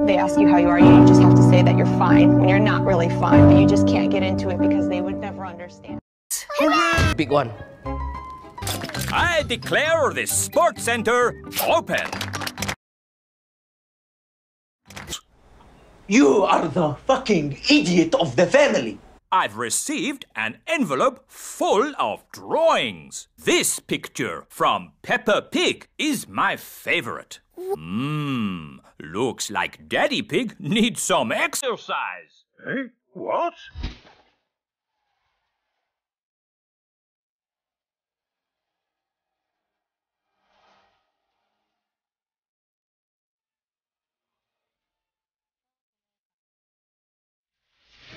They ask you how you are, you just have to say that you're fine when you're not really fine, but you just can't get into it because they would never understand. Big one. I declare this sports center open. You are the fucking idiot of the family. I've received an envelope full of drawings. This picture from Peppa Pig is my favorite. Mmm, looks like Daddy Pig needs some exercise. Eh? What?